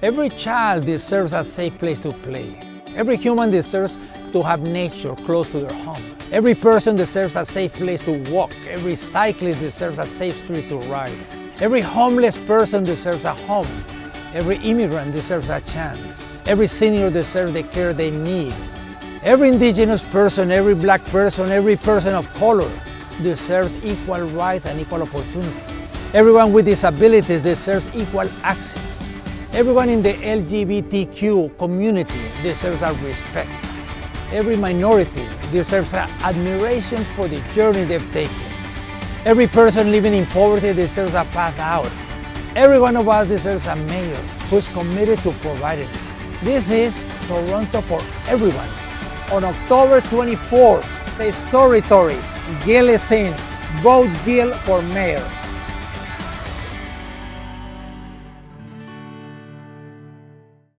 Every child deserves a safe place to play. Every human deserves to have nature close to their home. Every person deserves a safe place to walk. Every cyclist deserves a safe street to ride. Every homeless person deserves a home. Every immigrant deserves a chance. Every senior deserves the care they need. Every indigenous person, every black person, every person of color deserves equal rights and equal opportunity. Everyone with disabilities deserves equal access. Everyone in the LGBTQ community deserves our respect. Every minority deserves our admiration for the journey they've taken. Every person living in poverty deserves a path out. Every one of us deserves a mayor who's committed to providing it. This is Toronto for everyone. On October 24, say sorry, Tory. Gil is in. Vote Gil for mayor.